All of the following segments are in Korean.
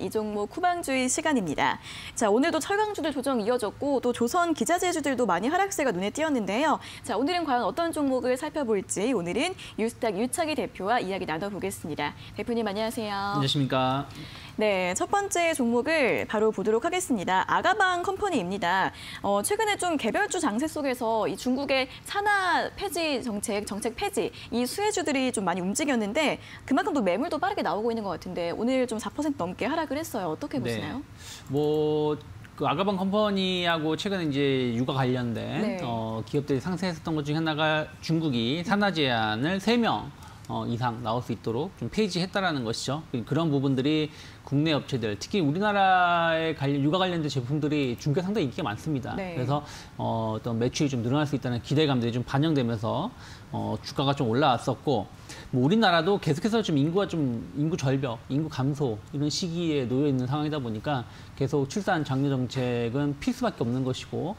이 종목 후방주의 시간입니다. 자, 오늘도 철강주들 조정 이어졌고 또 조선 기자재주들도 많이 하락세가 눈에 띄었는데요. 자, 오늘은 과연 어떤 종목을 살펴볼지 오늘은 유스탁 유창희 대표와 이야기 나눠보겠습니다. 대표님 안녕하세요. 안녕하십니까. 네, 첫 번째 종목을 바로 보도록 하겠습니다. 아가방 컴퍼니입니다. 어, 최근에 좀 개별주 장세 속에서 이 중국의 산하 폐지 정책, 정책 폐지, 이 수혜주들이 좀 많이 움직였는데 그만큼 또 매물도 빠르게 나오고 있는 것 같은데 오늘 좀 4% 넘게 하락을 했어요. 어떻게 보시나요? 네. 뭐, 그 아가방 컴퍼니하고 최근에 이제 육아 관련된 네. 어, 기업들이 상승했었던 것 중에 하나가 중국이 산하 제한을 세명 어, 이상 나올 수 있도록 좀 폐지했다라는 것이죠. 그런 부분들이 국내 업체들, 특히 우리나라의 관련, 육아 관련된 제품들이 중국에 상당히 인기가 많습니다. 네. 그래서 어, 어떤 매출이 좀 늘어날 수 있다는 기대감들이 좀 반영되면서 어, 주가가 좀 올라왔었고, 뭐 우리나라도 계속해서 좀 인구가 좀 인구 절벽, 인구 감소 이런 시기에 놓여 있는 상황이다 보니까 계속 출산 장려 정책은 필 수밖에 없는 것이고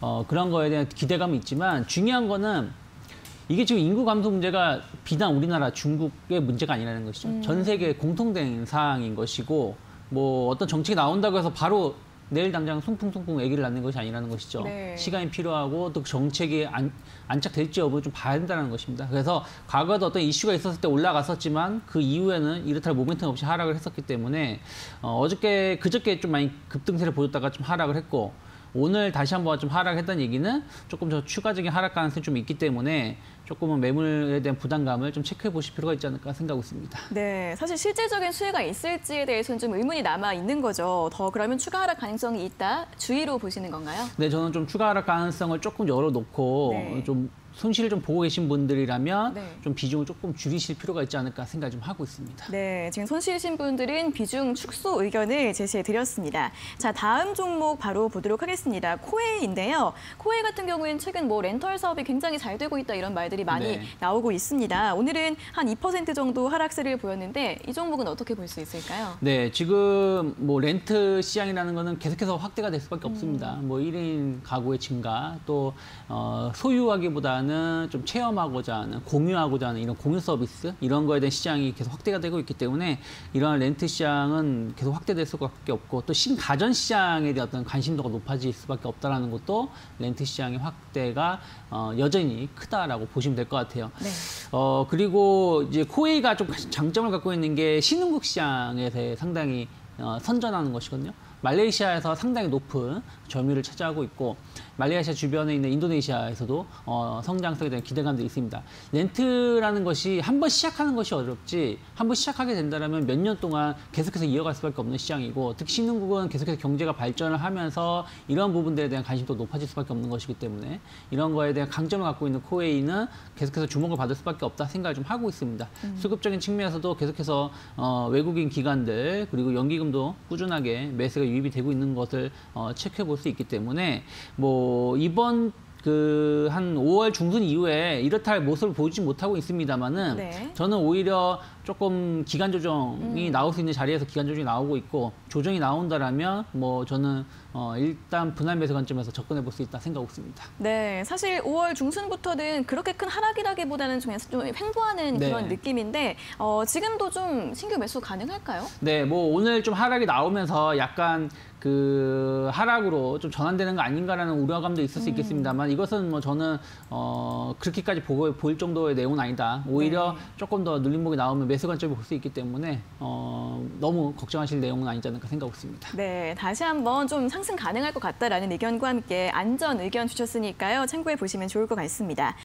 어, 그런 거에 대한 기대감이 있지만 중요한 거는 이게 지금 인구 감소 문제가 비단 우리나라 중국의 문제가 아니라는 것이죠. 전 세계 공통된 사항인 것이고 뭐 어떤 정책이 나온다고 해서 바로 내일 당장 숭풍숭풍 아기를 낳는 것이 아니라는 것이죠. 네. 시간이 필요하고 또그 정책이 안, 안착될지 여부를 좀 봐야 된다는 것입니다. 그래서 과거에도 어떤 이슈가 있었을 때 올라갔었지만 그 이후에는 이렇다 할 모멘텀 없이 하락을 했었기 때문에 어, 어저께 그저께 좀 많이 급등세를 보였다가 좀 하락을 했고 오늘 다시 한번 좀 하락했다는 얘기는 조금 더 추가적인 하락 가능성이 좀 있기 때문에 조금은 매물에 대한 부담감을 좀 체크해 보실 필요가 있지 않을까 생각하고 있습니다. 네, 사실 실질적인 수혜가 있을지에 대해서는 좀 의문이 남아 있는 거죠. 더 그러면 추가 하락 가능성이 있다 주의로 보시는 건가요? 네, 저는 좀 추가 하락 가능성을 조금 열어놓고 네. 좀 손실을 좀 보고 계신 분들이라면 네. 좀 비중을 조금 줄이실 필요가 있지 않을까 생각 좀 하고 있습니다. 네, 지금 손실신 분들은 비중 축소 의견을 제시해 드렸습니다. 자, 다음 종목 바로 보도록 하겠습니다. 코웨이인데요. 코웨이 같은 경우에는 최근 뭐 렌털 사업이 굉장히 잘 되고 있다 이런 말들이 많이 네. 나오고 있습니다. 오늘은 한 2% 정도 하락세를 보였는데 이 종목은 어떻게 볼 수 있을까요? 네, 지금 뭐 렌트 시장이라는 거는 계속해서 확대가 될 수밖에 없습니다. 뭐 1인 가구의 증가, 또 어, 소유하기보다 는 좀 체험하고자 하는, 공유하고자 하는 이런 공유 서비스 이런 거에 대한 시장이 계속 확대가 되고 있기 때문에 이러한 렌트 시장은 계속 확대될 수밖에 없고 또 신가전 시장에 대한 어떤 관심도가 높아질 수밖에 없다라는 것도 렌트 시장의 확대가 어, 여전히 크다라고 보시면 될 것 같아요. 네. 어, 그리고 이제 코웨이가 좀 장점을 갖고 있는 게 신흥국 시장에 대해 상당히 어, 선전하는 것이거든요. 말레이시아에서 상당히 높은 점유율을 차지하고 있고 말레이시아 주변에 있는 인도네시아에서도 어, 성장성에 대한 기대감도 있습니다. 렌트라는 것이 한 번 시작하는 것이 어렵지 한 번 시작하게 된다면 몇 년 동안 계속해서 이어갈 수밖에 없는 시장이고 특히 신흥국은 계속해서 경제가 발전을 하면서 이런 부분들에 대한 관심도 높아질 수밖에 없는 것이기 때문에 이런 거에 대한 강점을 갖고 있는 코웨이는 계속해서 주목을 받을 수밖에 없다 생각을 좀 하고 있습니다. 수급적인 측면에서도 계속해서 어, 외국인 기관들 그리고 연기금도 꾸준하게 매수가 유입이 되고 있는 것을 어, 체크해 볼수 있기 때문에 뭐 이번 그한 5월 중순 이후에 이렇다 할 모습을 보이지 못하고 있습니다만은 네. 저는 오히려 조금 기간 조정이 나올 수 있는 자리에서 기간 조정이 나오고 있고 조정이 나온다라면 뭐 저는 어 일단 분할 매수 관점에서 접근해 볼 수 있다 생각하고 있습니다. 네, 사실 5월 중순부터는 그렇게 큰 하락이라기보다는 좀, 좀 횡보하는 네. 그런 느낌인데 어, 지금도 좀 신규 매수 가능할까요? 네, 뭐 오늘 좀 하락이 나오면서 약간 그 하락으로 좀 전환되는 거 아닌가라는 우려감도 있을 수 있겠습니다만 이것은 뭐 저는 어 그렇게까지 보고 보일 정도의 내용은 아니다. 오히려 네. 조금 더 눌림목이 나오면 매수 관점을 볼수 있기 때문에 어 너무 걱정하실 내용은 아니지 않을까 생각하고 있습니다. 네, 다시 한번 좀 상승 가능할 것 같다라는 의견과 함께 안전 의견 주셨으니까요. 참고해 보시면 좋을 것 같습니다.